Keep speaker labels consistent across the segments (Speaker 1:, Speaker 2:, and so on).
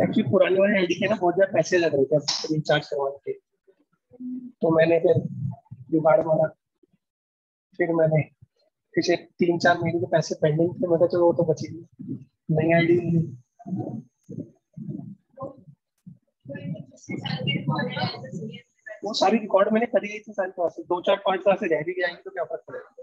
Speaker 1: Actually पुराने वाले ID के ना बहुत ज़्यादा पैसे लग रहे थे रिचार्ज करवाने के तो मैंने फिर जुगाड़ मारा। फिर मैंने पिछले तीन चार महीने के पैसे पेंडिंग थे। मैं चलो, वो तो बची नई आई डी वो सारी रिकॉर्ड मैंने करी गई थी सारी क्लासेस दो चार पाँच क्लासेस रह भी जाएँगी तो क्या फ़र्क पड़ेगा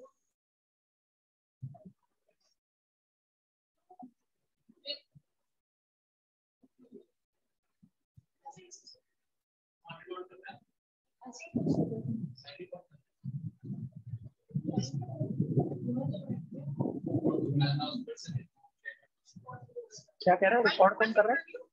Speaker 1: क्या कह रहे हैं? रिकॉर्ड कर रहे हैं?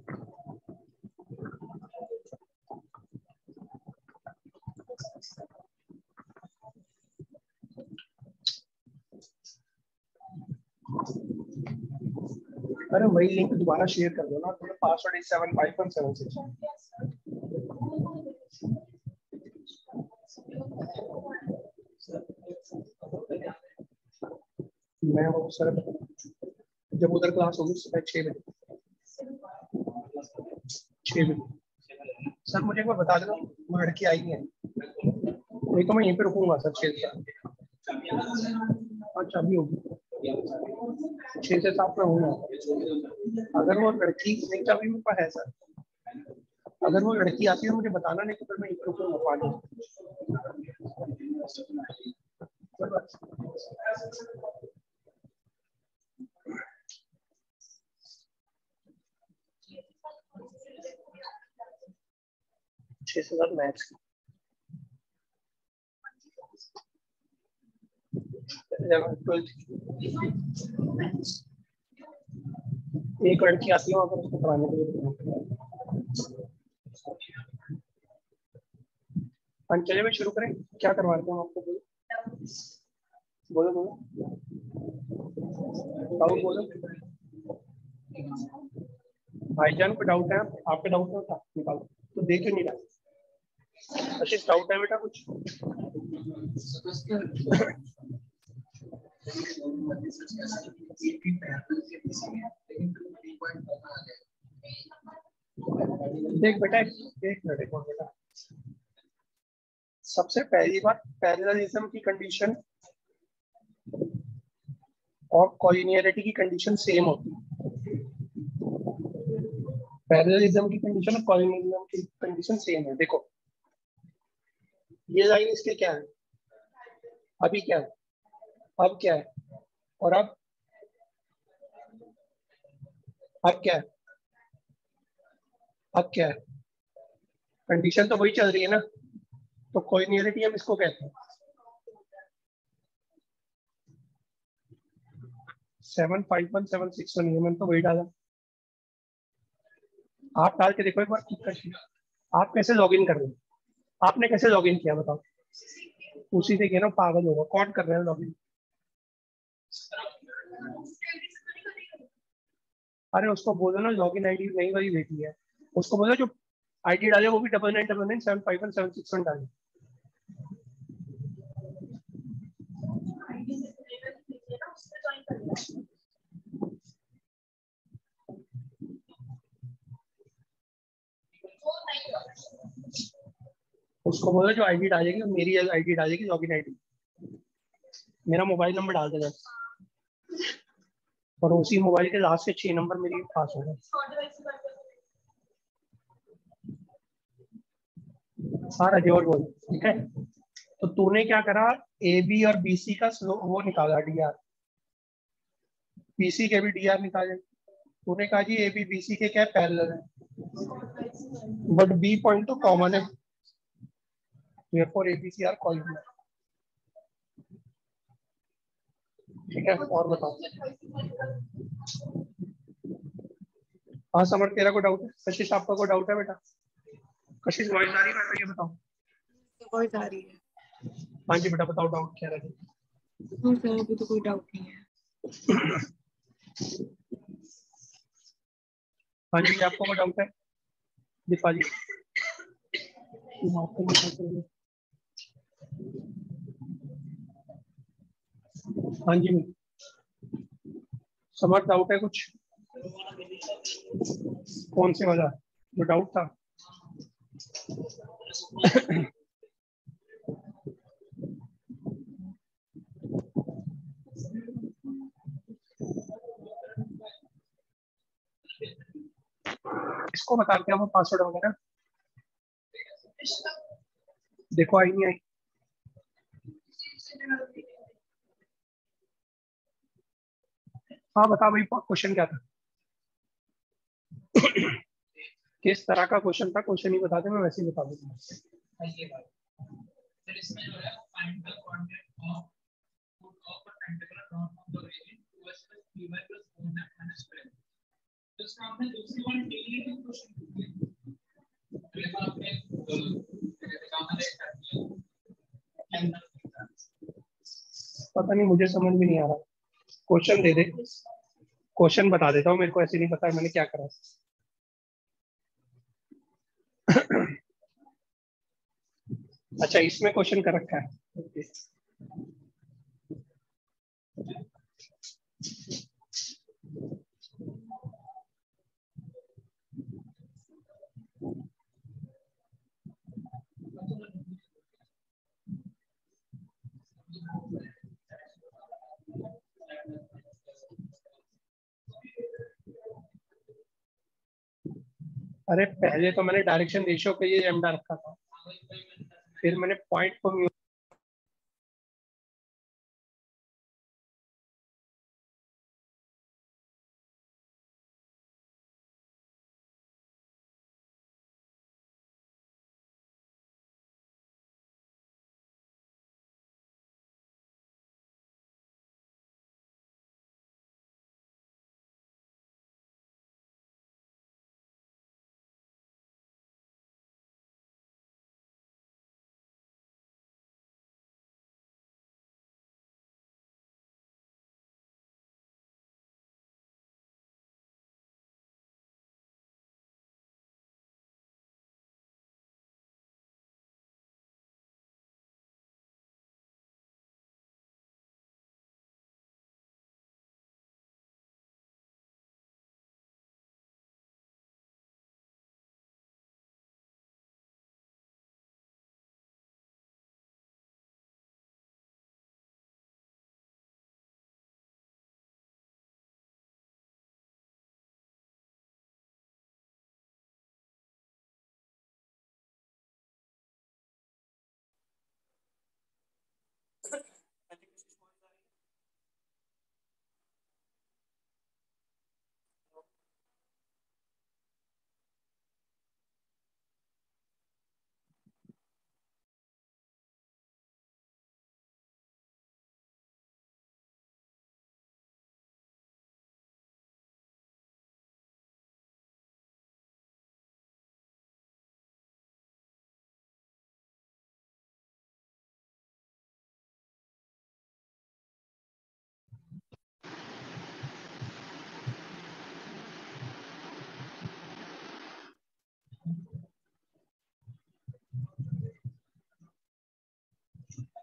Speaker 1: अरे वही लिंक दोबारा शेयर कर दो ना तो password is seven five one seven six मैं वो सर जब उधर क्लास होगी सुबह छः बजे। छः बजे। सर मुझे एक बार बता देना, वो लड़की आई है। नहीं तो मैं यहीं पे रुकूँगा सर छः से अच्छा अभी होगी। छह से सात में होना अगर वो लड़की नहीं अभी मेरे पास है, सर। अगर वो लड़की आती है मुझे बताना नहीं तो मैं एक रुपये पानी छह से सात मैथ्स की एक लड़की आती है उसको पढ़ाने के लिए। हाँ चलिए, मैं शुरू करें। क्या करवाते हैं आपको? बोलो बोलो। बोलो। डाउट बोलो भाईजान को डाउट है? आपके डाउट है निकालो। तो देख नहीं रहा। आशीष डाउट है बेटा कुछ? देख बेटा, एक बेटा सबसे पहली बात पैरेललिज्म की कंडीशन और कॉलिनियरिटी की कंडीशन सेम होती है। पैरेललिज्म की कंडीशन और कॉलिनियरिज्म की कंडीशन सेम है। देखो, ये लाइन इसके क्या है? अभी क्या है? अब क्या है? और अब अब क्या है? अब क्या है? कंडीशन तो वही चल रही है ना। तो कोई कोइनियरिटी हम इसको कहते हैं। Seven five one seven six one मैंने तो वही डाला। आप डाल के देखो एक बार आप कैसे लॉग इन कर रहे हो? आपने कैसे लॉग इन किया बताओ? उसी से कहना पागल होगा कौन कर रहे हैं लॉगिन अरे उसको बोलो ना लॉग लॉगिन आईडी नई वाली भेजी है। उसको बोलो जो आईडी डाले, वो भी double nine double nine seven five one seven six one डाले। उसको बोलो जो आईडी डालेगी, मेरी आईडी डालेगी लॉगिन आईडी मेरा मोबाइल नंबर डाल देगा और उसी मोबाइल के लास्ट से छह नंबर मेरी पास हो गए। सारा ज़ोर बोल, ठीक है? तो तूने क्या करा? ए बी और बी सी का वो निकाला डी आर बी सी के भी डी आर निकाले। तूने कहा जी ए बी बी सी के क्या पैरेलल है? बट बी पॉइंट तो कॉमन है। Therefore abc are column ठीक है और बताओ। हाँ समर तेरा को डाउट है? सचिश आपका को डाउट है बेटा? कशिश वॉइस आ रही है? ये बताओ
Speaker 2: वॉइस आ रही है।
Speaker 1: हाँ जी बेटा बताओ डाउट क्या रहे
Speaker 2: हाँ सर अभी तो कोई डाउट नहीं है।
Speaker 1: हाँ जी आपको कोई डाउट है? दीपा जी। हाँ जी। समझ डाउट है कुछ? कौन सी वाला? जो डाउट था। इसको बता क्या वो पासवर्ड वगैरह। देखो, आई नहीं आई। हाँ बता भाई क्वेश्चन क्या था? किस तरह का क्वेश्चन था? क्वेश्चन ही बता दे मैं वैसे ही बता दूँगा पता नहीं मुझे समझ भी नहीं आ रहा। क्वेश्चन दे दे। क्वेश्चन बता देता हूँ, मेरे को ऐसे नहीं पता मैंने क्या करा। अच्छा इसमें क्वेश्चन कर रखा है। अरे पहले तो मैंने डायरेक्शन रेशियो के ये एमडा रखा था। फिर मैंने पॉइंट को म्यू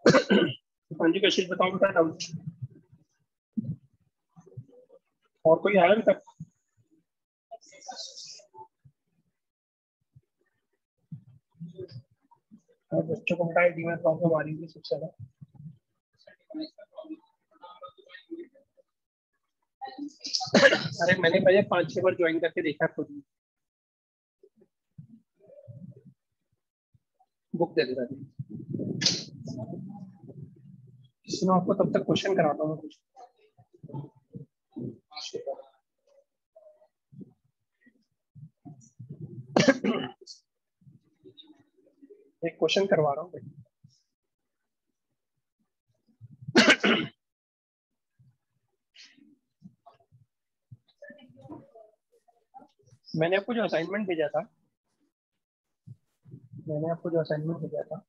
Speaker 1: हाँ जी कशिश बताओ बेटा डाउट और कोई आया तक हाँ, बच्चों को बेटा में प्रॉब्लम आ रही है सबसे ज़्यादा। अरे मैंने पहले पाँच छह बार ज्वाइन करके देखा खुद। बुक दे देता सुनो आपको तब तक क्वेश्चन कराता हूँ एक क्वेश्चन करवा रहा हूँ मैंने आपको जो असाइनमेंट भेजा था, मैंने आपको जो असाइनमेंट भेजा था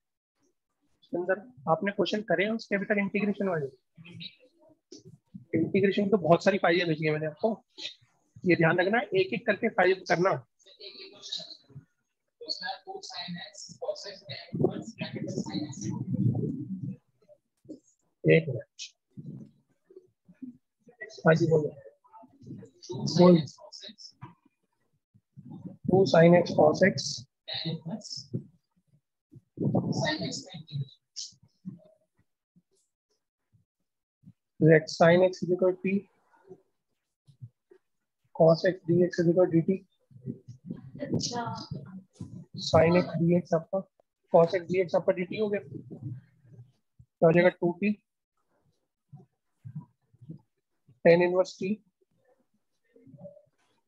Speaker 1: अंदर आपने क्वेश्चन करे हैं उसके अभी तक इंटीग्रेशन वाले? इंटीग्रेशन तो बहुत सारी फाइलें भेजी है मैंने आपको। ये ध्यान रखना, एक एक करके फ़ाइल करना। एक मिनट। हाँ जी, बोलो। बोल। Two sine x cos x sin x is equal to t cos x dx is equal to dt
Speaker 2: अच्छा।
Speaker 1: sin x dx आपका cos x dx आपका dt हो गया। क्या हो जाएगा two T tan inverse T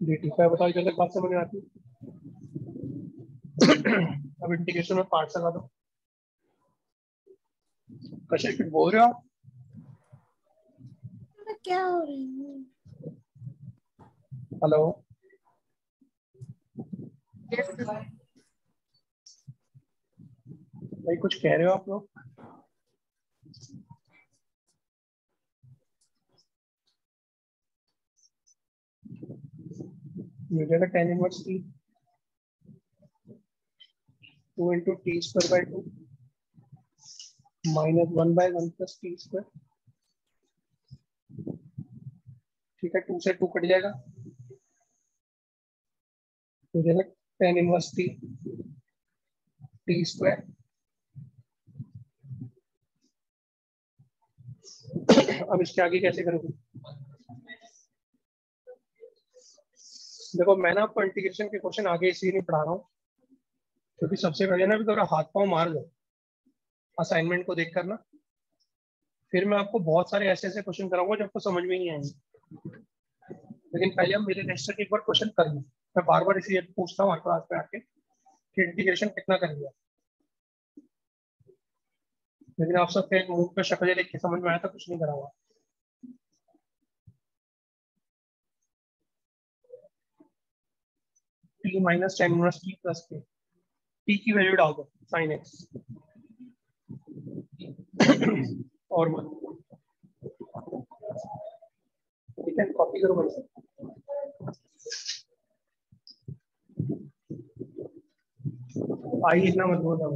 Speaker 1: dt क्या बताओ इधर तक बात समझ में आती अब इंटीग्रेशन में पार्ट लगा दो कशिश कुछ बोल रहे हो आप?
Speaker 2: क्या हो रही हूँ
Speaker 1: हेलो भाई, कुछ कह रहे हो आप लोग? T into T square one by one plus T square ठीक है टू से टू कट जाएगा। तो tan inverse T T square अब इसके आगे कैसे करोगे? देखो, मैं ना आपको इंटीग्रेशन के क्वेश्चन आगे इसलिए नहीं पढ़ा रहा हूँ। क्योंकि सबसे पहले ना भी थोड़ा हाथ पाँव मार दो। असाइनमेंट को देख कर ना फिर मैं आपको बहुत सारे ऐसे ऐसे क्वेश्चन कराऊँगा जो आपको समझ में नहीं आएँगे। लेकिन पहले हम मेरे के एक बार क्वेश्चन कर लूँ। मैं बार बार इसलिए पूछता हूँ क्लास पे आके, कि इंटीग्रेशन कितना कर लिया। लेकिन आप सबके मुँह पे शक्ल देख के समझ में आया था, कुछ नहीं करा हुआ। T minus tan inverse T plus के टी की वैल्यू डाल दो साइन एक्स और ठीक है कॉपी करो भाई आई इतना मत बोलना।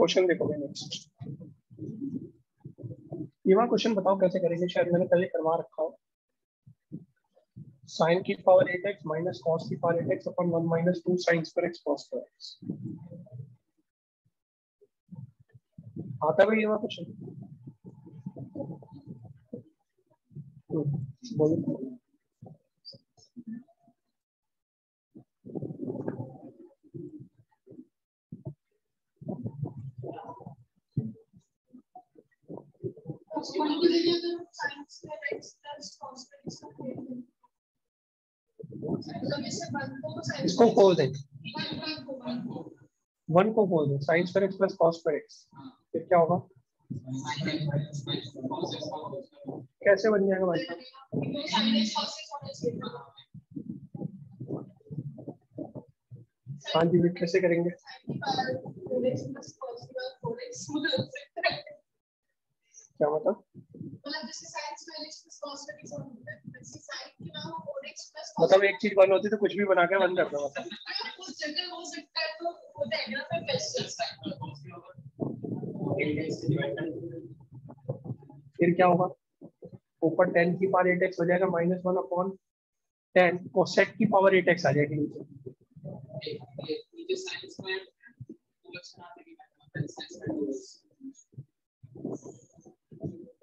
Speaker 1: क्वेश्चन देखो नेक्स्ट ये वहाँ क्वेश्चन बताओ कैसे करेंगे, शायद मैंने पहले करवा रखा हो। साइन की power eight x minus cos की पावर एट एक्स अपन वन माइनस टू साइन पर एक्स कॉस पर एक्स। आता भाई ये कुछ बोलो। इसको खोल दें वन को खोल दें साइंस पर एक्स प्लस कॉस पर एक्स फिर क्या होगा? कैसे बन जाएगा भाई हाँ जी कैसे करेंगे? क्या मतलब? मतलब एक चीज़ बन होती तो कुछ भी बना के बंद कर दो फिर क्या होगा? ऊपर टेन की पावर एट एक्स हो जाएगा minus one upon tan cosec की पावर एट एक्स आ जाएगी नीचे।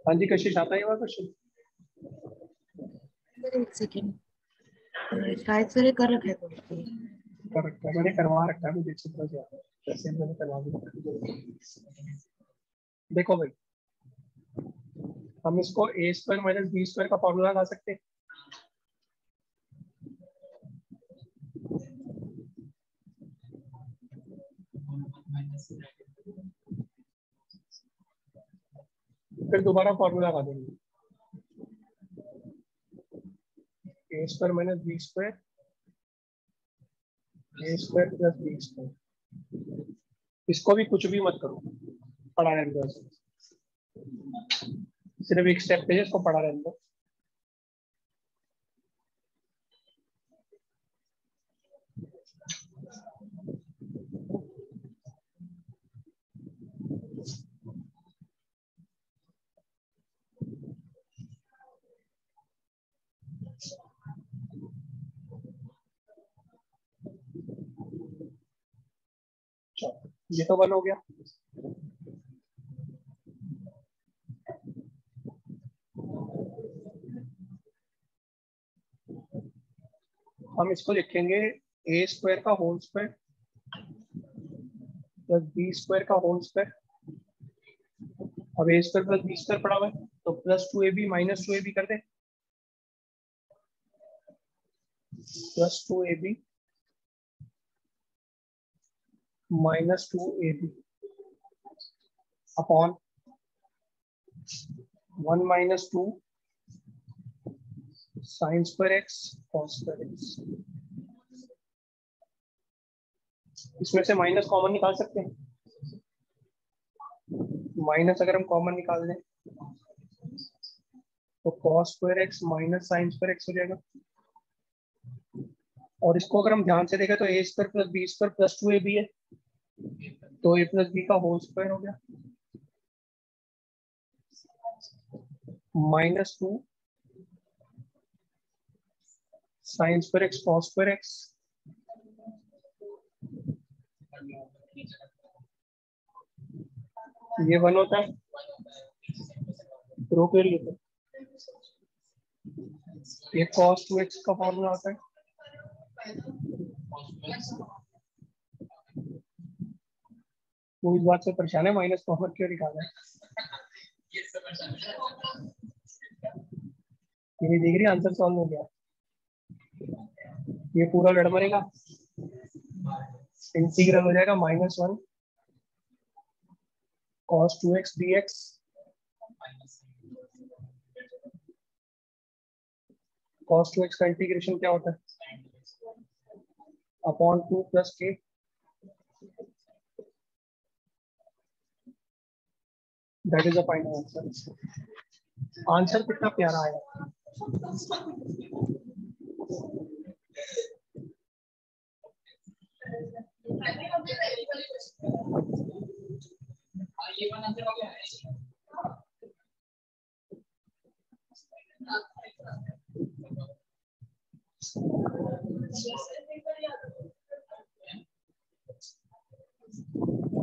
Speaker 1: हाँ जी कशिश आता है क्वेश्चन
Speaker 2: एक सेकंड शायद सर कर रखा है
Speaker 1: कर रखा है मैंने करवा रखा है मुझे अच्छी तरह से मैंने करवा दिया। देखो भाई हम इसको A square minus B square का फॉर्मूला लगा सकते हैं। फिर दोबारा फॉर्मूला लगा देंगे। A square minus B square A square plus B square इसको भी कुछ भी मत करो, पढ़ा रहने सिर्फ़ एक स्टेप पे इसको पढ़ा रहने ये तो वन हो गया। हम इसको लिखेंगे ए स्क्वायर का whole square plus B square का होल स्क्वायर अब A square plus B square पड़ा हुआ है तो plus two A B minus two A B कर दे। Plus two A B minus 2ab upon 1 minus 2 sin square x cos square x. इसमें से minus common निकाल सकते हैं। माइनस अगर हम कॉमन निकाल दें तो cos square x minus sine square x हो जाएगा। और इसको अगर हम ध्यान से देखें तो A square plus B square plus two A B है। तो ए प्लस बी का होल स्क्वायर हो गया। Minus two sine square x cos square x ये वन होता है। रो के लिए ये कॉस टू एक्स का फॉर्मूला होता है। वो इस बात से परेशान है माइनस कॉमन क्यों निकाला? है ये देख रही आंसर सॉल्व हो गया। ये पूरा लड़ मरेगा इंटीग्रल हो जाएगा minus one cos two x D x cos two x का इंटीग्रेशन क्या होता है? अपॉन टू प्लस के that is the final answer answer कितना प्यारा आया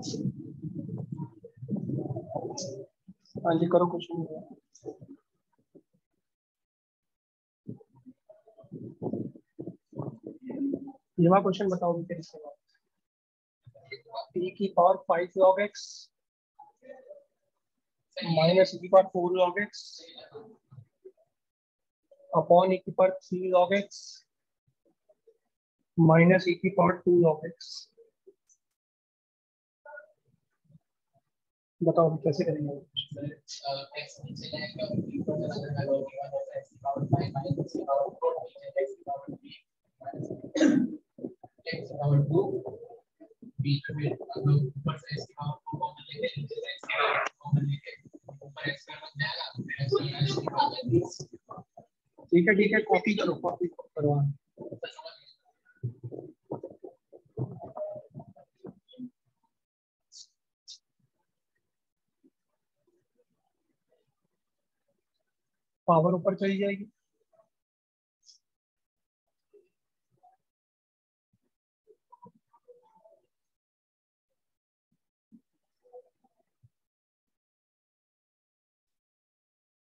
Speaker 1: Thank you. हाँ जी, करो कुछ। नहीं ये क्वेश्चन बताओ इसके बाद। E की power five log x minus e की power four log x upon e की power three log x minus e की पावर टू लॉग x बताओ हम कैसे करेंगे? ठीक है ठीक है कॉपी करो कॉपी करवा पावर ऊपर चली जाएगी।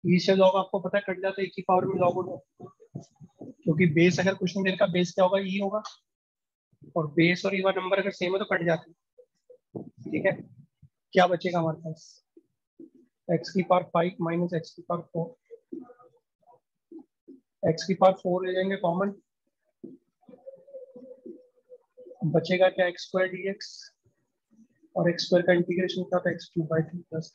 Speaker 1: से लॉग आपको पता है, कट जाता है एक ही पावर में लॉग होगा क्योंकि बेस, अगर कुछ नहीं देर का बेस क्या होगा? ई होगा। और बेस और इवन नंबर अगर सेम है तो कट जाते ठीक है? क्या बचेगा हमारे पास? एक्स की पावर फाइव माइनस एक्स की पावर फोर एक्स की पावर फोर ले जाएँगे कॉमन बचेगा क्या एक्स स्क्वायर डी एक्स और एक्स स्क्वायर का इंटीग्रेशन था x two by three plus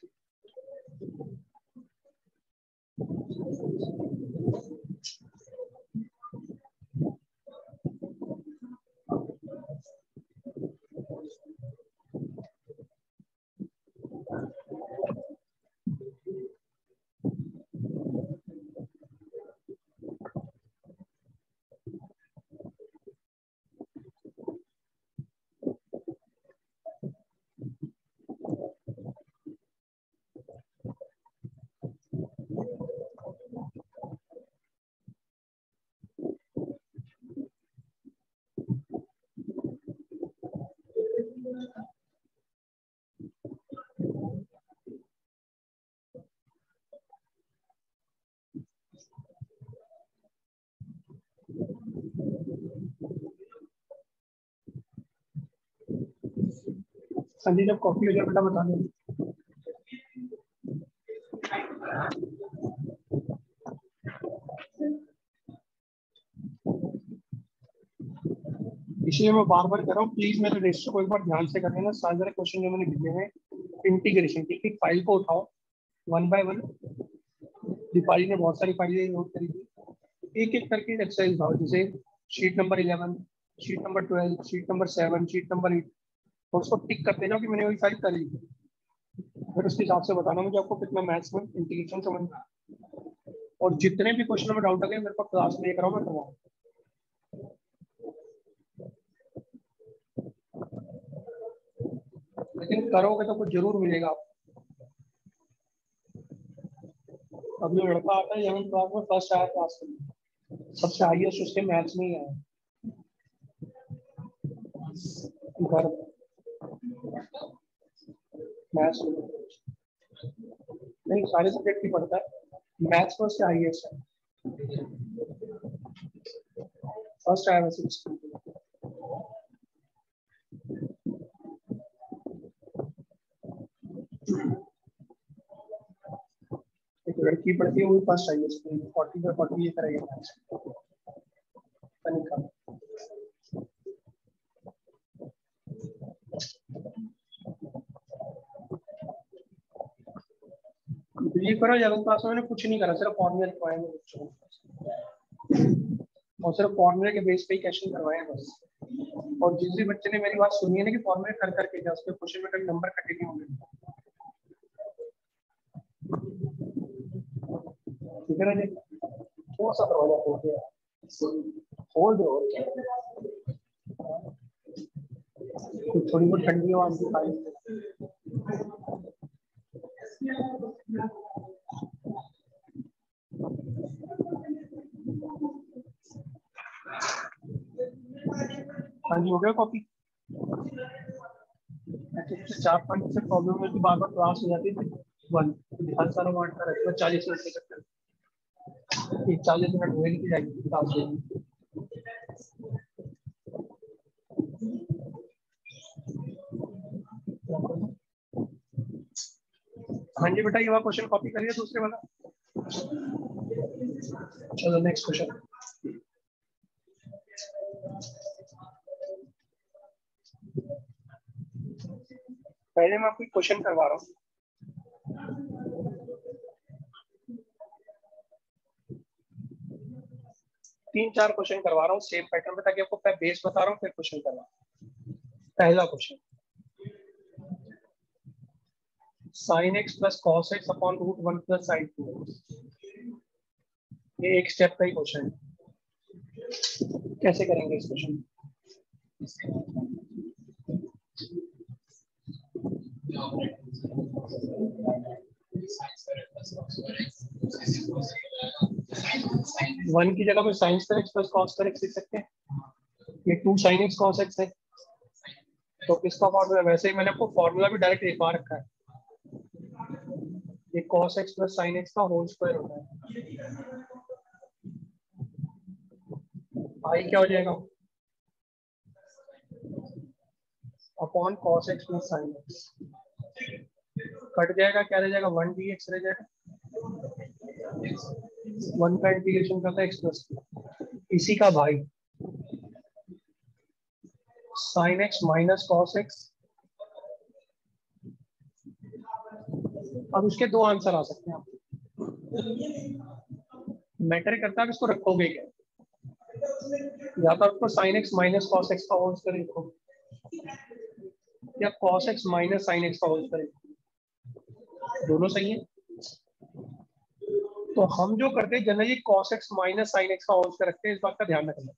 Speaker 1: Sanjay जब कॉपी हो जाए बेटा बता दो इसलिए मैं बार बार कर रहा हूँ प्लीज़ मेरे रजिस्टर को एक बार ध्यान से कर लेना सारे सारे क्वेश्चन जो मैंने दिए हैं इंटीग्रेशन की, एक फ़ाइल को उठाओ वन बाय वन दीपाली ने बहुत सारी फाइलें नोट करी थी। एक एक करके एक्सरसाइज उठाओ, जैसे sheet number eleven sheet number twelve sheet number seven sheet number eight और उसको टिक कर देना कि मैंने वही फ़ाइल कर ली। फिर उसके हिसाब से बताना मुझे आपको कितना मैथ्स में इंटीग्रेशन समझ और जितने भी क्वेश्चन में डाउट लगे मेरे पास क्लास में कराओ मैं करवाऊँ लेकिन करोगे तो कुछ ज़रूर मिलेगा आपको। अब जो लड़का आता है इलेवन क्लास में फ़र्स्ट आया क्लास में। सबसे हाईएस्ट उसके मैथ्स में ही आया। घर मैथ्स नहीं, सारे सब्जेक्ट की पढ़ता है। मैथ्स फ़र्स्ट हाईएस्ट है। फ़र्स्ट आया वैसे एक लड़की पढ़ती है, वो आई है फोर्टी बाई फोर्टी ये करेगा ये करो इलेवन क्लास में मैंने कुछ नहीं करा, सिर्फ़ फॉर्मूले लिखवाए हैं बच्चों और सिर्फ़ फॉर्मूले के बेस पे ही क्वेश्चन करवाए हैं बस। और जिस भी बच्चे ने मेरी बात सुनी है ना कि फॉर्मूले कर करके जा, उसके क्वेश्चन में कभी नंबर कटे नहीं होंगे। ठीक है ना जी थोड़ा सा दरवाज़ा खोल दिया खोल दो थोड़ी बहुत ठंडी हवा खाई हाँ जी हो गया कॉपी चार पाँच से प्रॉब्लम में बार बार क्लास हो जाती है वन ध्यान सारा का रखना चालीस मिनट तक ये चालीस मिनट हुए की जाएगी क्लास हाँ जी बेटा, ये वाला क्वेश्चन कॉपी करिए दूसरे वाला। चलो नेक्स्ट क्वेश्चन पहले मैं आपको क्वेश्चन करवा रहा हूँ। तीन चार क्वेश्चन करवा रहा हूँ सेम पैटर्न में, ताकि आपको बेस बता रहा हूँ, फिर क्वेश्चन करवा पहला question sine x plus cos x upon root one plus sine two ये एक स्टेप का ही क्वेश्चन है। कैसे करेंगे इस क्वेश्चन वन की जगह पे साइंस कर एक्स प्लस कॉस कर एक्स लिख सकते हैं? ये two sine x cos x है। तो किसका फॉर्मूला वैसे ही मैंने आपको फॉर्मूला भी डायरेक्ट लिखवा रखा है। ये cos x plus sin x का होल स्क्वायर होता है। आई क्या हो जाएगा? Upon cos x plus sine x cut जाएगा, क्या रह जाएगा? वन डी एक्स रह जाएगा। वन का इंटीग्रेशन करता है एक्स प्लस इसी का भाई। Sine x minus cos x अब उसके दो आंसर आ सकते हैं आप। मैटर करता है इसको रखोगे क्या? या तो आपको sine x minus cos x का होल स्क्वायर लिखोगे या cos x minus sine x का होल स्क्वायर दोनों सही है? तो हम जो करते हैं, generally cos x minus sine x का होल रखते हैं, इस बात का ध्यान रखना।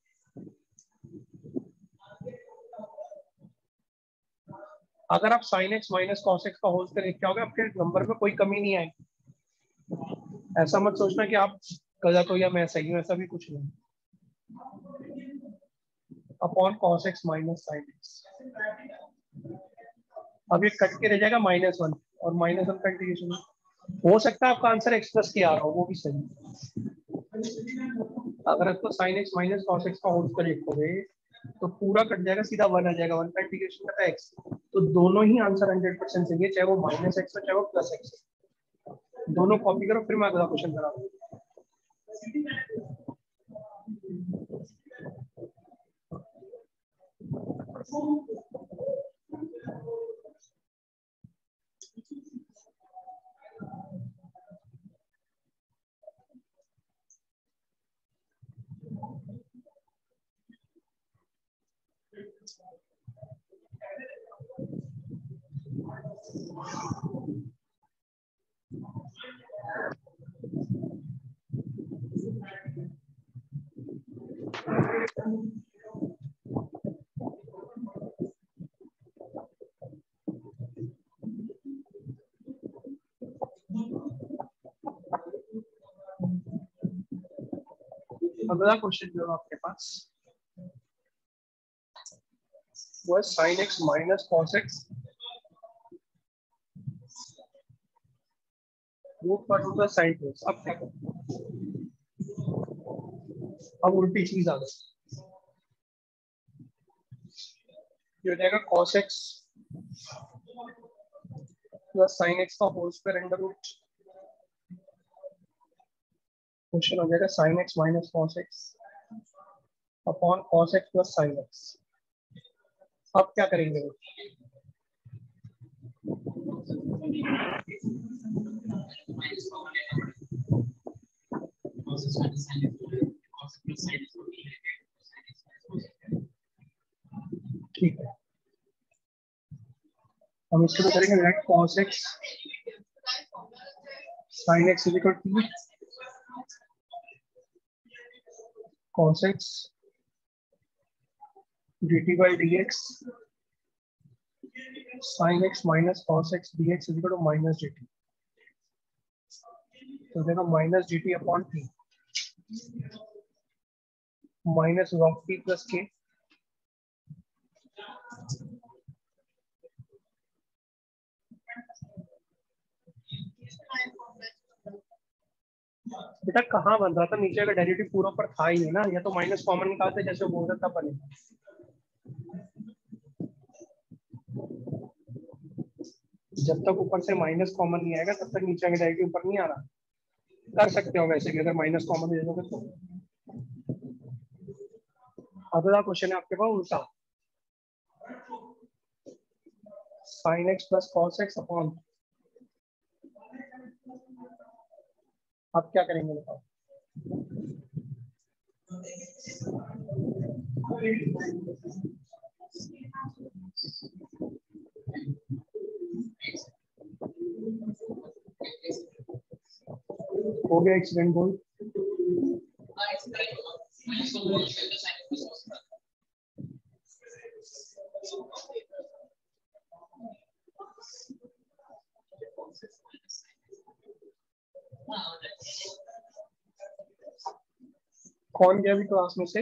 Speaker 1: अगर आप sine x minus cos x का होल स्क्वायर क्या होगा आपके नंबर में कोई कमी नहीं आएगी। ऐसा मत सोचना कि आप गलत हो या मैं सही हूँ, ऐसा भी कुछ नहीं। Upon cos x minus sine x अब ये कट के रह जाएगा माइनस वन और माइनस वन का इंटीग्रेशन हो सकता है आपका आंसर एक्स प्लस के आ रहा हो, वो भी सही अगर आपको sine x minus cos x का होल स्क्वायर लिखोगे तो पूरा कट जाएगा, सीधा वन आ जाएगा। वन का इंटीग्रेशन करता है एक्स तो दोनों ही आंसर हंड्रेड परसेंट सही है चाहे वो माइनस एक्स हो, चाहे वो प्लस एक्स दोनों कॉपी करो, फिर मैं अगला क्वेश्चन करा अगला क्वेश्चन जो है आपके पास, वो है sine x minus cos x root पर रूट साइन प्लस अब अब उल्टी चीज़ आ गई। ये हो जाएगा cos x plus sin x का whole square under root question हो जाएगा sin x minus cos x upon cos x plus sin x. अब क्या करेंगे? ठीक है। हम इसको तो करेंगे direct cos x sin x equal to cos x dt by dx sin x minus cos x dx is equal to minus dt तो देखो minus d t upon t minus log t plus के बेटा कहाँ बन रहा था? नीचे का डेरिवेटिव पूरा पर था ही नहीं ना? या तो माइनस कॉमन निकालते जैसे बोल रहा था बनेगा जब तक ऊपर से माइनस कॉमन नहीं आएगा, तब तक नीचे का डेरिवेटिव ऊपर नहीं आ रहा। कर सकते हो वैसे भी, अगर माइनस कॉमन दे दोगे तो। अगला क्वेश्चन है आपके पास उल्टा। Sine x plus cos x upon आप क्या करेंगे बताओ? हो गया एक्सीडेंट बोल। कौन गया अभी क्लास में से?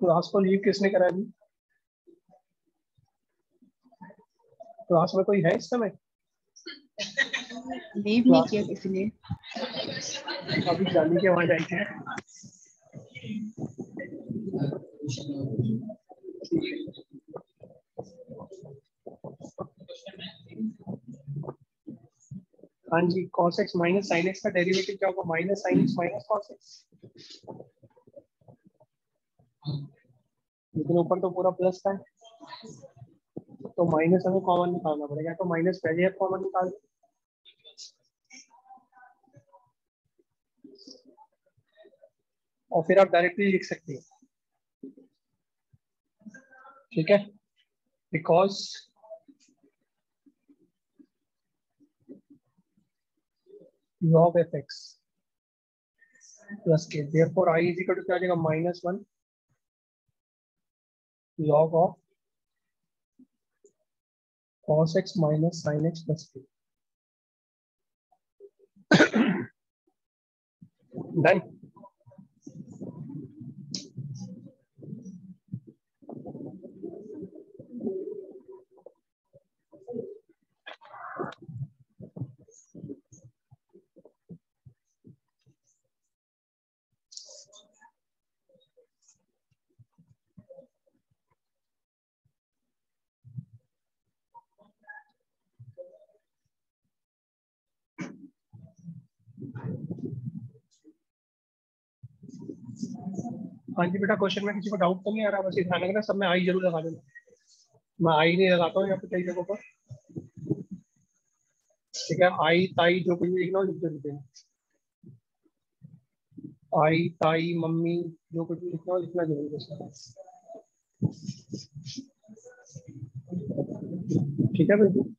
Speaker 1: क्लास को लीव किसने करा दी क्लास में कोई है इस समय?
Speaker 2: लीव नहीं किया किसी ने।
Speaker 1: अभी जाने की आवाज़ आई है हाँ जी, cos x माइनस sin x का डेरिवेटिव क्या होगा? Minus sin x minus cos x लेकिन ऊपर तो पूरा प्लस था। तो माइनस हमें कॉमन निकालना पड़ेगा। तो माइनस पहले आप कॉमन निकाल दो। और फिर आप डायरेक्टली लिख सकते हैं। ठीक है? Because log f x plus k therefore i is equal to आ जाएगा minus one log of cos x minus sin x plus k done हाँ जी बेटा क्वेश्चन में किसी को डाउट तो नहीं आ रहा, बस ध्यान रखना सब में आई ज़रूर लगा देना मैं आई नहीं लगाता हूँ यहाँ पे कई जगहों पर। ठीक है आई ताई, जो कुछ भी लिखना हो लिख दो लिख आई ताई, मम्मी, जो कुछ भी लिखना हो, लिखना ज़रूर है ठीक है, बिल्कुल।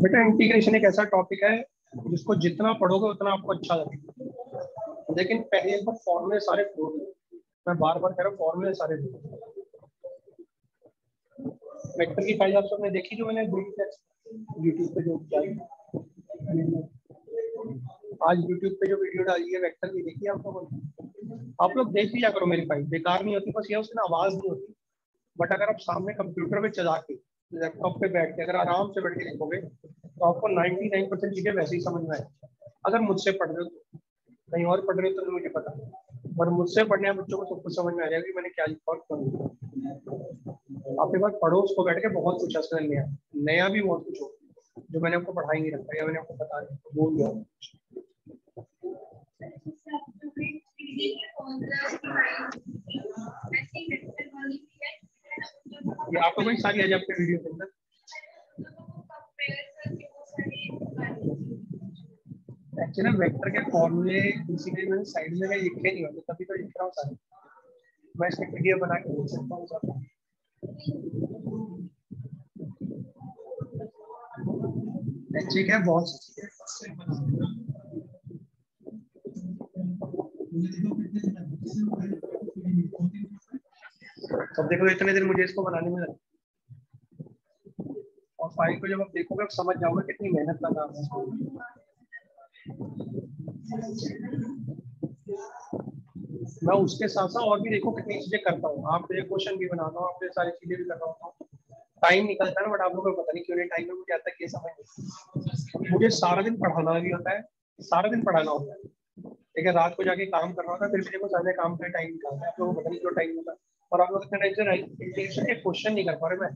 Speaker 1: बेटा इंटीग्रेशन एक ऐसा टॉपिक है, जिसको जितना पढ़ोगे उतना आपको अच्छा लगेगा। लेकिन पहले एक बार फॉर्मूले सारे खोल मैं बार बार कह रहा हूँ फॉर्मूले सारे वेक्टर की फ़ाइल आप सबने देखी जो मैंने यूट्यूब पे जो डाली आज यूट्यूब पे जो वीडियो डाली है वेक्टर की देखी आप लोगों ने? आप लोग देख लिया करो मेरी फ़ाइल बेकार नहीं होती, बस ये उसमें आवाज़ नहीं होती। बट अगर आप सामने कंप्यूटर पे चला के लैपटॉप पे बैठ के, अगर आराम से बैठ के लिखोगे तो आपको 99 परसेंट चीज़ें वैसे ही समझ में आए अगर मुझसे पढ़ रहे हो तो कहीं और पढ़ रहे हो तो मुझे पता। पर मुझसे पढ़ने बच्चों को सब कुछ समझ में आ जाएगा कि मैंने क्या लिखा और क्यों आप एक बार पढ़ो उसको बैठ के बहुत कुछ असर नया नया भी बहुत कुछ हो जो मैंने आपको पढ़ाई नहीं रखा या मैंने आपको बता दिया बोल दिया ये आपको कोई सारी आज आपके वीडियो के अंदर। एक्चुअली वेक्टर के फॉर्मूले बेसिकली मैंने साइड में कहीं लिखे नहीं होते, तभी तो लिख रहा हूँ। सारे मैं इसके पीडीएफ बना के लिख सकता हूँ सब ठीक है, बहुत अब देखो इतने दिन मुझे इसको बनाने में लगा। फ़ाइल को जब आप देखोगे, आप समझ जाओगे कितनी मेहनत है। मैं उसके साथ साथ और भी देखो कितनी चीज़ें करता हूँ। आप ये क्वेश्चन भी बनाता हूँ आपके सारी चीज़ें भी रहा हूँ टाइम निकलता है बट आप लोगों को पता नहीं क्यों नहीं टाइम में मुझे आता है ये समझ मुझे सारा दिन पढ़ाना भी होता है, सारा दिन पढ़ाना होता है। ठीक है रात को जाके काम करना होता है फिर मेरे को सारे काम का टाइम निकालना है आप लोगों को पता नहीं क्यों टाइम होता है। और आप लोग इतना इंटीग्रेशन के क्वेश्चन नहीं कर पा रहे मैं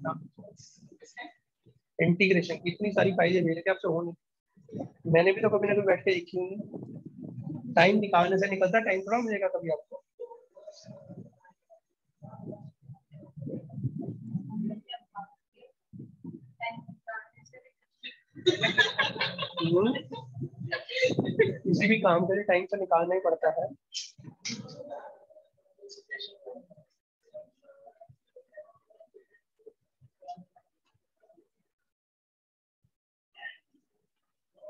Speaker 1: इंटीग्रेशन इतनी सारी फाइलें मेरे के आपसे हो नहीं। मैंने भी तो कभी ना कभी बैठ के देखी होंगी। टाइम निकालने से निकलता टाइम थोड़ा मिलेगा कभी आपको। किसी भी काम के लिए टाइम से निकालना ही पड़ता है।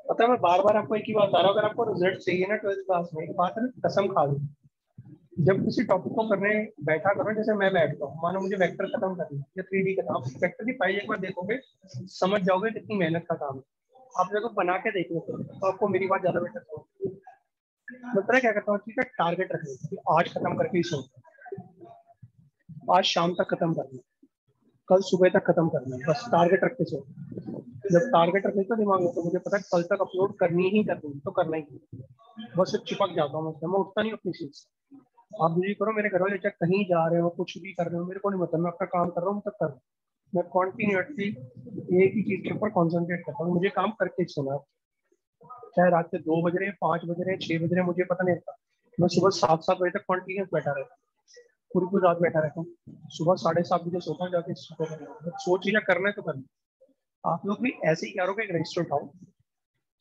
Speaker 1: पता है, मैं बार बार आपको एक ही बात बता रहा हूँ, अगर आपको रिज़ल्ट चाहिए ना ट्वेल्थ क्लास में, एक बात है कसम खा लो। जब किसी टॉपिक को करने, बैठा करो, जैसे मैं बैठता हूँ, मानो मुझे वेक्टर खत्म करना या थ्री डी खत्म आप वेक्टर की फ़ाइल एक बार देखोगे, समझ जाओगे कितनी मेहनत का काम है। आप देखो बना के देख तो आपको मेरी बात ज़्यादा बेटर मैं पता क्या करता हूँ, ठीक है टारगेट रखने आज खत्म करके ही सो आज शाम तक खत्म करना कल सुबह तक खत्म करना है, बस टारगेट रख के सो जब टारगेट रखे तो दिमाग में तो मुझे पता है कल तक अपलोड करनी ही करनी तो करना ही बस चिपक जाता हूँ मैं उठता नहीं अपनी चीज़ आप भी करो, मेरे घर वाले चाहे कहीं जा रहे हो, कुछ भी कर रहे हो, मेरे को नहीं मतलब मैं अपना काम कर रहा हूँ तब कर मैं कॉन्टिन्यूसली एक ही चीज़ के ऊपर कॉन्सेंट्रेट करता हूँ। मुझे काम करके सोना चाहे रात के दो बज रहे हैं, पाँच बज रहे छह बज रहे मुझे पता नहीं रहता मैं सुबह सात सात बजे तक कॉन्टिन्यूस बैठा रहता पूरी पूरी रात बैठा रहता हूँ। सुबह साढ़े सात बजे सोता हूँ, जाके सो चीज़ें करना है तो करना आप लोग भी ऐसे ही करोगे एक रजिस्टर उठाओ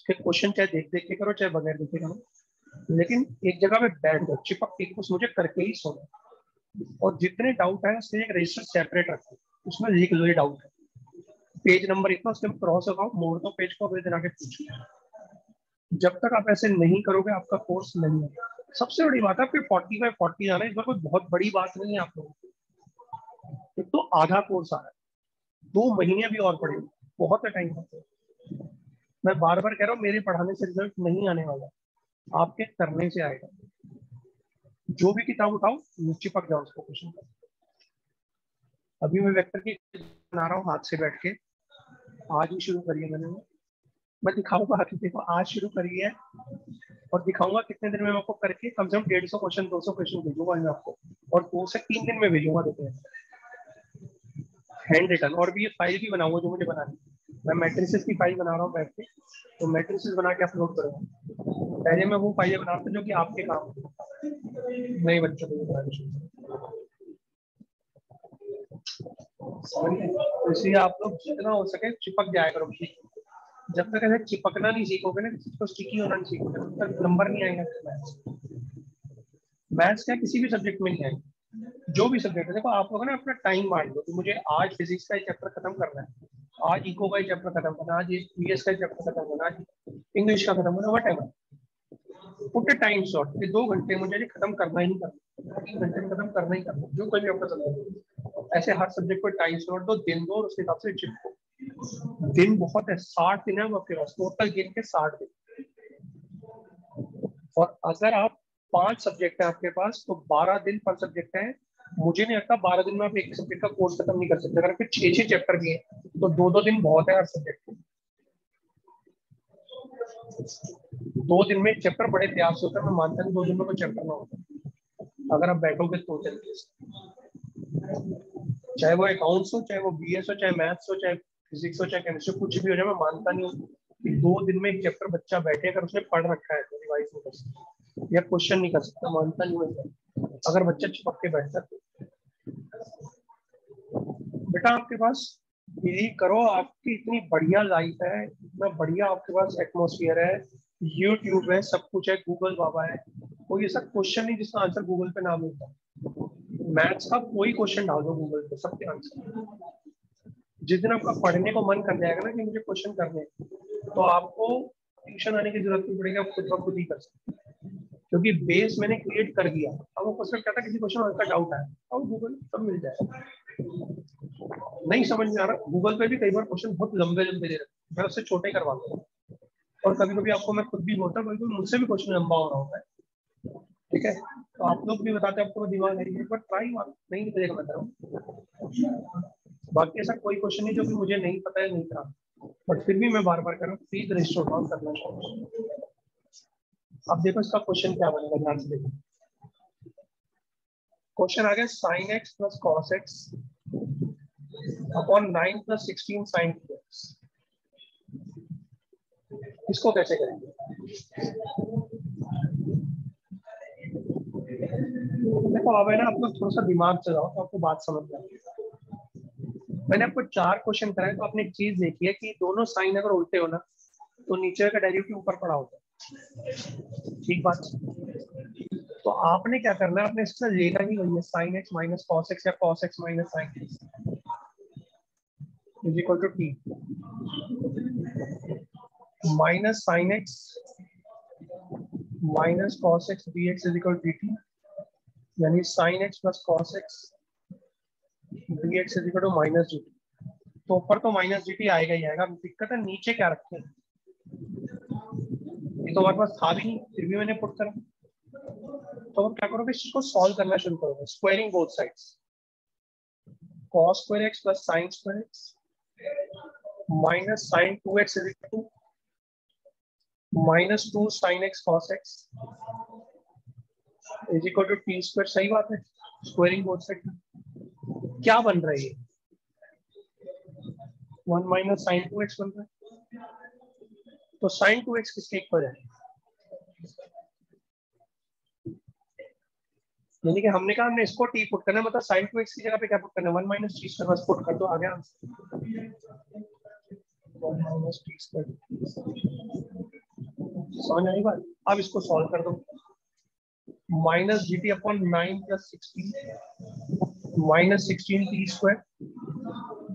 Speaker 1: क्वेश्चन चाहे देख देख के करो, चाहे बगैर देखे करो। लेकिन एक जगह पे बैठ जाओ, चिपक के कुछ मुझे करके ही सोना और जितने डाउट है उसके एक रजिस्टर सेपरेट रखो। उसमें लिख लो, ये डाउट है। पेज नंबर इतना उसके क्रॉस लगाओ मोड़ दो पेज को दिन आके पूछो। जब तक आप ऐसे नहीं करोगे, आपका कोर्स नहीं है सबसे बड़ी बात है, आपके फोर्टी बाई फोर्टी जाना इस बार कोई बहुत बड़ी बात नहीं है आप लोगों को। तो आधा कोर्स आ रहा है। दो महीने भी और पड़ेंगे बहुत टाइम मैं बार बार कह रहा हूँ, मेरे पढ़ाने से रिज़ल्ट नहीं आने वाला। आपके करने से आएगा। जो भी किताब उठाओ चिपक जाओ उसको क्वेश्चन अभी मैं वेक्टर की बना रहा हूँ, हाथ से बैठ के। आज ही शुरू करिए मैंने मैं दिखाऊँगा देखो, आज शुरू करी है। और दिखाऊँगा कितने दिन में मैं आपको करके, कम से कम डेढ़ सौ क्वेश्चन दो सौ क्वेश्चन भेजूँगा मैं आपको। और दो से तीन दिन में भेजूँगा देखते हैं हैंड रिटर्न और भी ये फ़ाइल भी बनाऊँगा जो मुझे बनानी मैं मैट्रिसेस की फ़ाइल बना रहा हूँ बैठ के। तो मैट्रिसेस बना के अपलोड करूँगा। पहले मैं वो फाइलें बनाता जो कि आपके काम नहीं बच्चों को बनाने तो इसलिए आप लोग जितना हो सके चिपक जाया करो। जब तक ऐसे चिपकना नहीं सीखोगे ना किसी को स्टिकी होना नहीं सीखोगे। तब तक नंबर नहीं आएगा मैथ्स मैथ्स क्या किसी भी सब्जेक्ट में नहीं आएगा। जो भी सब्जेक्ट है, देखो आप लोग ना अपना टाइम मान लो कि मुझे आज फिजिक्स का चैप्टर खत्म करना है, आज इको का चैप्टर खत्म करना आज ईएस का चैप्टर खत्म करना आज इंग्लिश का खत्म करना whatever put time short दो घंटे मुझे खत्म करना ही करना। तीन घंटे में खत्म करना ही करना। जो कोई भी आपका सब्जेक्ट ऐसे हर सब्जेक्ट को टाइम शॉर्ट दो, दिन दो, और उसके हिसाब से चिपको दिन बहुत है, साठ दिन है वो आपके पास टोटल गिन के साठ दिन। और अगर आप पाँच सब्जेक्ट है आपके पास तो बारह दिन पर सब्जेक्ट है। मुझे नहीं लगता बारह दिन में आप एक सब्जेक्ट का कोर्स खत्म नहीं कर सकते। अगर फिर छह छह चैप्टर भी है तो दो दो दिन बहुत है हर सब्जेक्ट दो दिन में चैप्टर बड़े प्यार से होता है, मैं मानता हूँ दो दिन में कोई चैप्टर ना होता अगर आप बैठोगे तो से चाहे वो अकाउंट्स हो, चाहे वो बीएस हो, चाहे मैथ्स हो, चाहे फिजिक्स हो, चाहे केमिस्ट्री कुछ भी हो जाए, मैं मानता नहीं हूँ कि दो दिन में एक चैप्टर बच्चा बैठे अगर उसने पढ़ रखा है तो रिवाइज नहीं कर सकता या क्वेश्चन नहीं कर सकता मानता नहीं मैं अगर बच्चा चिपक के बैठता तो। बेटा, आपके पास बिलीव करो, आपकी इतनी बढ़िया लाइफ है, इतना बढ़िया आपके पास एटमोसफियर है यूट्यूब है, सब कुछ है गूगल बाबा है। कोई ऐसा क्वेश्चन नहीं जिसका आंसर गूगल पे ना मिलता। मैथ्स का कोई क्वेश्चन डाल दो गूगल पे, सबके आंसर जिस दिन आपका पढ़ने को मन कर जाएगा ना कि मुझे क्वेश्चन करने तो आपको ट्यूशन आने की ज़रूरत नहीं पड़ेगी, आप खुद ब खुद ही कर सकते क्योंकि बेस मैंने क्रिएट कर दिया, अब वो क्वेश्चन कहता किसी क्वेश्चन का डाउट है और गूगल सब मिल जाएगा। नहीं समझ में आ रहा गूगल पे भी कई बार क्वेश्चन बहुत लंबे लंबे दे रहे मैं उससे छोटे करवाता हूँ और कभी कभी आपको मैं खुद भी बोलता हूँ मुझसे भी क्वेश्चन लंबा हो रहा होता है ठीक है? तो आप लोग भी बताते आपको दिमाग नहीं है बट ट्राई नहीं निकलेगा बता रहा हूँ। बाकी ऐसा कोई क्वेश्चन नहीं जो कि मुझे नहीं पता है नहीं था। बट फिर भी मैं बार बार कर रहा हूँ प्लीज़ रजिस्टर डाउन करना चाहूँ अब देखो इसका क्वेश्चन क्या बनेगा, ध्यान से देखो। क्वेश्चन आ गया sine x plus cos x upon nine plus sixteen sine x इसको कैसे करेंगे? देखो, अब है आप लोग थोड़ा सा दिमाग चलाओ तो आपको बात समझ में आएगी। मैंने आपको चार क्वेश्चन कराए तो आपने एक चीज़ देखी है कि दोनों साइन अगर उल्टे हो ना तो नीचे का डेरिवेटिव ऊपर पड़ा होता है। ठीक बात? तो आपने क्या करना है, आपने इसका लेना ही वही है sine x minus cos x या cos x minus sine x is equal to t minus sine x minus cos x d x is equal d t यानी sine x plus cos x d x is equal to minus d t तो ऊपर तो minus d T आएगा ही आएगा। दिक्कत है, नीचे क्या रखते हैं? ये तो हमारे पास था भी नहीं, फिर भी मैंने पुट करा। तो अब क्या करोगे? इस चीज़ को सॉल्व करना शुरू करोगे। Squaring both sides cos square x plus sin square x minus sin 2x is equal to minus 2 sin x cos x is equal to t square सही बात है? स्क्वायरिंग बोथ साइड क्या बन रहा है ये? One minus sine two x बन रहा है। तो साइन टू एक्स किसके इक्वल है? यानी कि हमने कहा हमने इसको टी पुट करना मतलब साइन टू एक्स की जगह पे क्या पुट करना वन माइनस टी स्क्वायर बस पुट कर दो, आ गया वन समझ आई बात? अब इसको सॉल्व कर दो। Minus d t upon nine plus minus sixteen t square.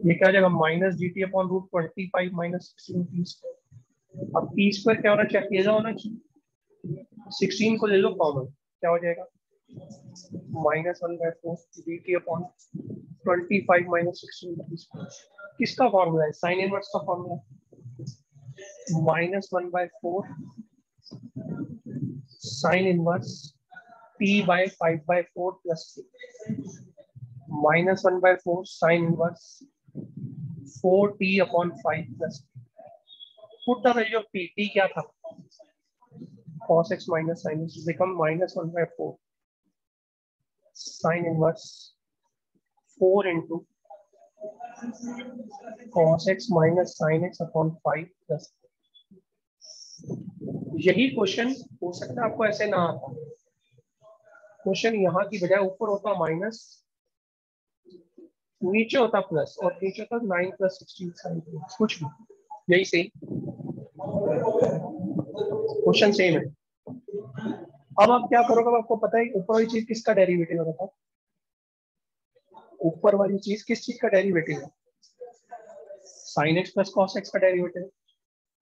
Speaker 1: ये क्या हो जाएगा? Minus d t upon root twenty five minus sixteen t square. अब टी स्क्वायर क्या होना चाहिए? अकेला होना चाहिए। सिक्सटीन को ले लो, कॉमन। क्या हो जाएगा? Minus one by four d t upon twenty five minus sixteen t square. किसका फॉर्मूला है? साइन इनवर्स का formula minus one by four, sine inverse p by five by four plus minus one by four sine inverse four t upon five plus put the value of p t क्या था? Cos x minus sine x become minus one by four sine inverse four into cos x minus sine x upon five plus यही question हो सकता है आपको ऐसे ना आता क्वेश्चन यहाँ की बजाय ऊपर होता माइनस, नीचे होता प्लस, और नीचे होता नाइन प्लस सिक्सटीन कुछ भी। यही सही क्वेश्चन सेम है। अब आप क्या करोगे आपको पता है ऊपर वाली चीज़ किसका डेरिवेटिव है बताओ ऊपर वाली चीज़ किस चीज़ का डेरिवेटिव है? Sine x plus cos x का डेरिवेटिव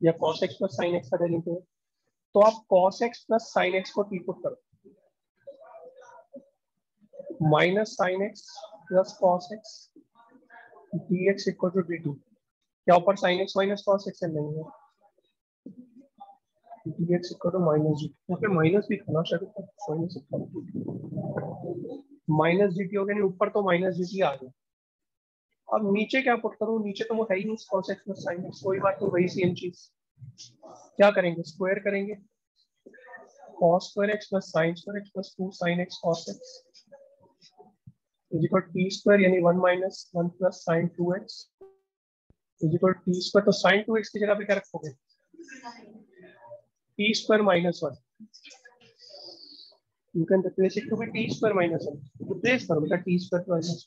Speaker 1: या cos x plus sine x का डेरिवेटिव तो आप cos x plus sine x को टी पुट करो। Minus sine x plus cos x d x equal to d t क्या ऊपर sine x minus cos x नहीं है। D x equal to minus जी यहाँ पे माइनस भी खाना शायद माइनस माइनस जी टी हो गया, नहीं, ऊपर तो माइनस जी टी आ गया। अब नीचे क्या पुट करूँ? नीचे तो वो है ही नहीं cos x plus sine x कोई बात नहीं, वही सेम चीज़। क्या करेंगे? स्क्वायर करेंगे। cos square x plus sin square x plus 2 sin x cos x equal to t square यानी 1 minus 1 plus sin 2x is equal to t square तो sin 2x की जगह पे क्या रखोगे t square minus 1 you can replace it to be t square minus 1 replace करो बेटा t square minus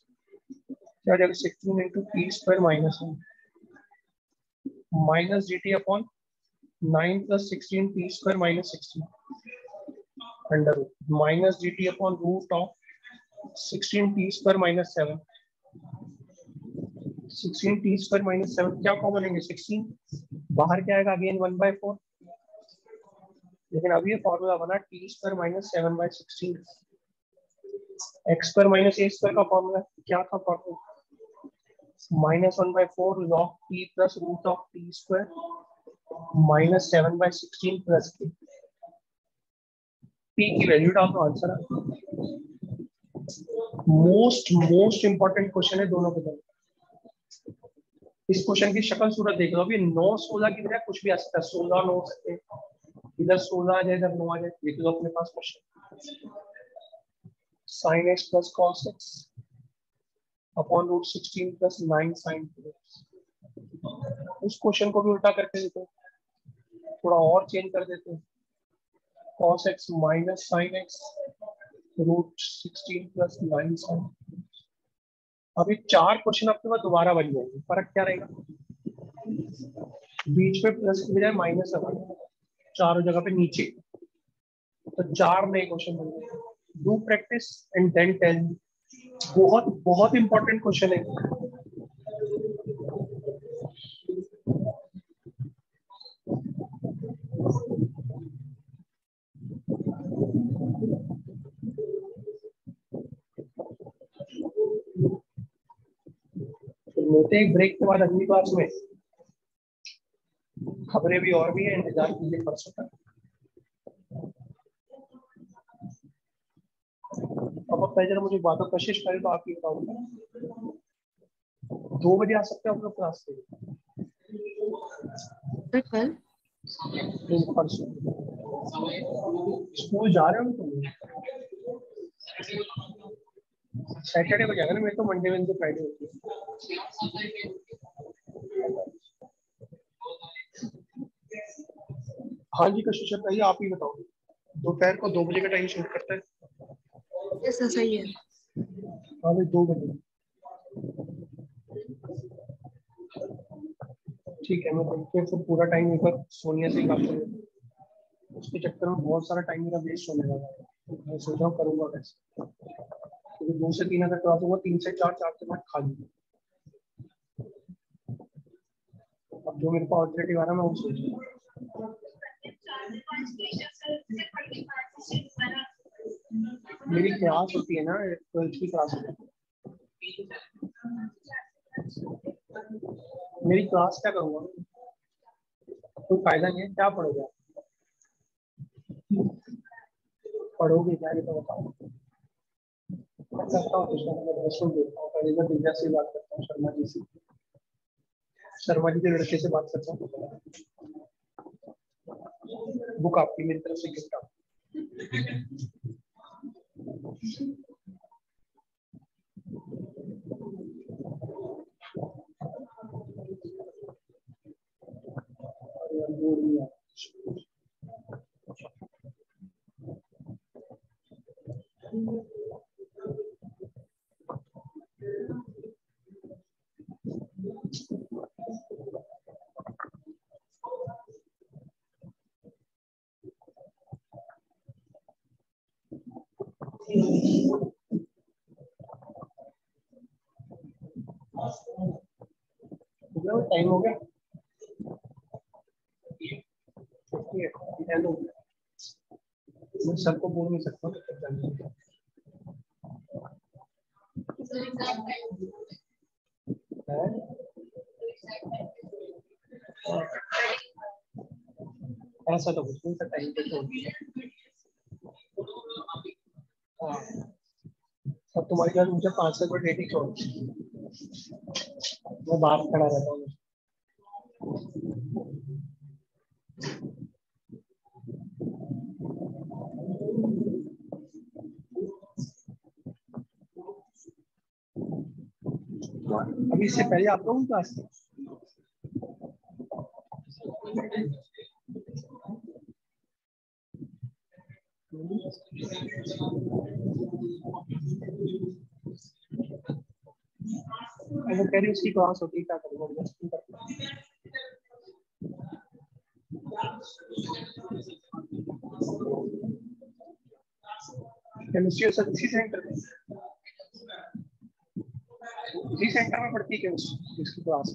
Speaker 1: क्या जाएगा 16 into t square minus 1 minus dt upon 9 plus 16 t square minus 16 under root minus dt upon root of 16 t square minus 7 16 t square minus 7 क्या common लेंगे 16 बाहर क्या आएगा again 1 by 4 लेकिन अभी ये फॉर्मूला बना t square minus seven by sixteen x square minus a square का फॉर्मूला क्या था formula minus 1 by 4 log t plus root of t square minus 7 by 16 plus k. p की वैल्यू डाल दो answer most most important question है दोनों के दोनों इस क्वेश्चन की शक्ल सूरत देख लो, अभी नौ सोलह की बजाय कुछ भी आ सकता है। सोलह नौ सकते इधर सोलह आ जाए, इधर नौ आ जाए, देख लो अपने पास question sine x plus cos x upon root sixteen plus nine sine उस क्वेश्चन को भी उल्टा करके देते थोड़ा और चेंज कर देते हैं। Cos x minus sin x root sixteen plus nine sine अभी चार क्वेश्चन आपके पास दोबारा बन जाएँगे फ़र्क क्या रहेगा? बीच में प्लस की बजाय माइनस है चारों जगह पे नीचे। तो चार नए क्वेश्चन बन गए। Do practice and then tell बहुत बहुत इंपॉर्टेंट क्वेश्चन है। मिलते हैं ब्रेक के बाद अगली क्लास में। खबरें भी और भी है इंतज़ार कीजिए परसों तक। अब अब पहले मुझे बात कोशिश करें तो आप ही बताऊँगा दो बजे आ सकते हो आप लोग क्लास से?
Speaker 2: कल?
Speaker 1: परसों। स्कूल जा रहे हो तुम? सैटरडे को जाएगा ना मेरे तो मंडे वेंसडे फ्राइडे होती है। हाँ जी कशिश बताइए आप ही बताओ। दोपहर को दो बजे का टाइम शूट करता है?
Speaker 2: ऐसा सही है।
Speaker 1: हाँ भाई दो बजे। ठीक है मैं फिर फिर पूरा टाइम एक बार सोनिया से बात करूँगा उसके चक्कर में बहुत सारा टाइम मेरा वेस्ट होने लगा है। मैं सोच रहा हूँ करूँगा कैसे क्योंकि दो से तीन अगर क्लास होगा तीन से चार चार से पाँच खाली अब जो मेरे को ऑल्टरनेटिव है, मैं वो सोच रहा मेरी क्लास होती है ना ट्वेल्थ की क्लास होती है। मेरी क्लास क्या करूँगा कोई फ़ायदा नहीं है, क्या पढ़ोगे पढ़ोगे क्या, ये तो बताओ। मैं करता हूँ कुछ मैं बसों देखता हूँ। पहले मैं दिव्या से बात करता हूँ, शर्मा जी से। शर्मा जी के लड़के से बात करता हूँ। बुक आपकी मेरी तरफ़ से गिफ्ट आप। टाइम हो गया। मैं सर को बोल नहीं सकता। ऐसा तो कुछ नहीं पे तो हाँ। तुम्हारे पास मुझे पाँच सौ रुपये डेटी छोड़ मैं बाहर खड़ा रहता हूँ। अभी इससे पहले आप लोगों क्लास थी अगर कह रही उसकी क्लास होती क्या करूँगा केमिस्ट्री सर इसी सेंटर में पढ़ती है केमिस्ट्री इसकी क्लास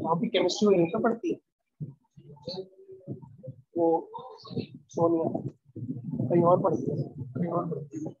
Speaker 1: वहाँ भी केमिस्ट्री वहीं पे पढ़ती है वो सोनिया कहीं और पढ़ती है कहीं और पढ़ती है